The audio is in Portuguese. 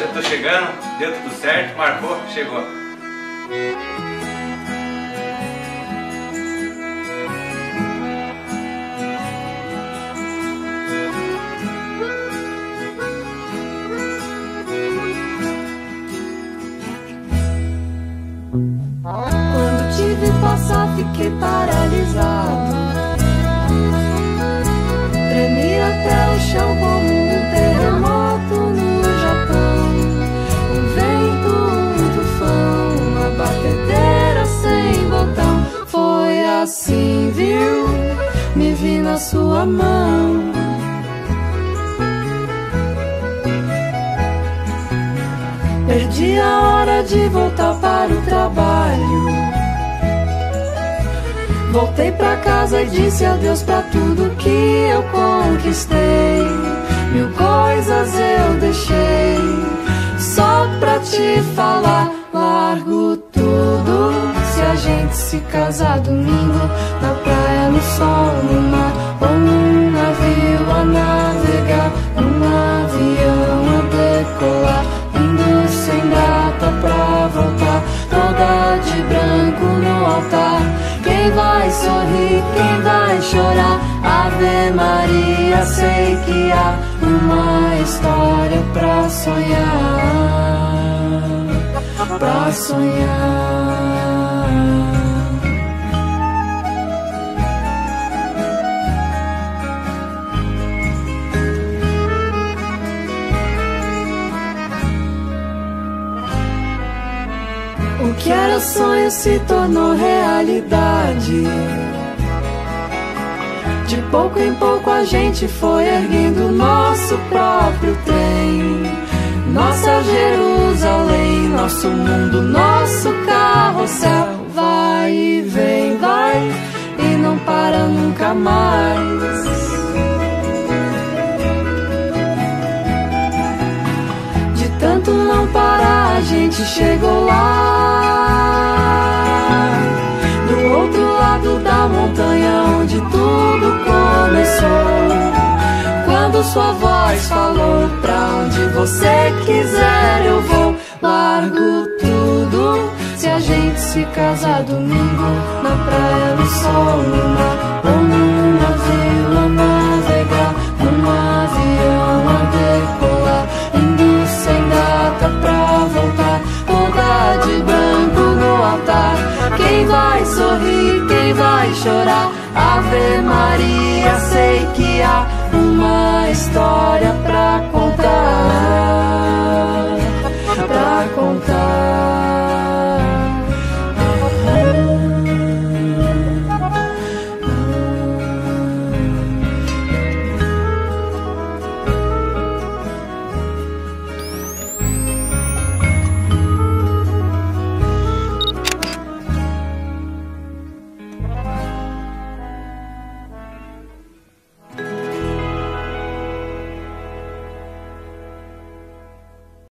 já tô chegando, deu tudo certo, marcou, chegou. Quando te vi passar, fiquei paralisado. Tremi até o chão viu? Me vi na sua mão. Perdi a hora de voltar para o trabalho. Voltei pra casa e disse adeus pra tudo que eu conquistei. Mil coisas eu deixei só pra te falar. Largo se casar domingo na praia, no sol, no mar ou num navio a navegar, num avião a decolar, indo sem data pra voltar, toda de branco no altar. Quem vai sorrir, quem vai chorar? Ave Maria, sei que há uma história pra sonhar, pra sonhar. O que era sonho se tornou realidade. De pouco em pouco a gente foi erguendo nosso próprio trem. Nossa Jerusalém, nosso mundo, nosso carrossel. Vai e vem, vai e não para nunca mais. Quando sua voz falou, pra onde você quiser eu vou. Largo tudo, se a gente se casar domingo, na praia, no sol, no mar, ou num navio a navegar, num avião a decolar, indo sem data pra voltar, toda de branco no altar. Quem vai sorrir, quem vai chorar? Ave Maria, sei que há uma história pra contar, pra contar.